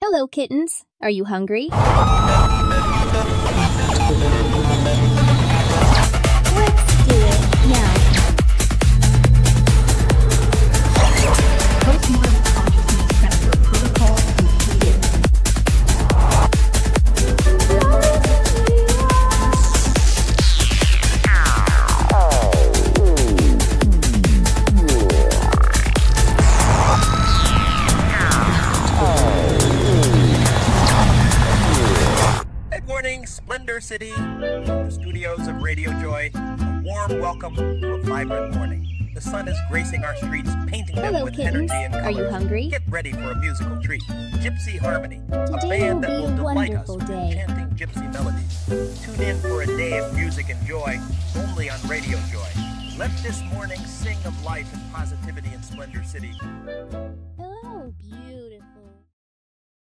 Hello, kittens. Are you hungry? Morning, Splendor City, the studios of Radio Joy. A warm welcome to a vibrant morning. The sun is gracing our streets, painting them with kittens. energy and color. Are you hungry? Get ready for a musical treat. Gypsy Harmony, a Today band will that will a delight us with day. chanting gypsy melodies. Tune in for a day of music and joy, only on Radio Joy. Let this morning sing of life and positivity in Splendor City.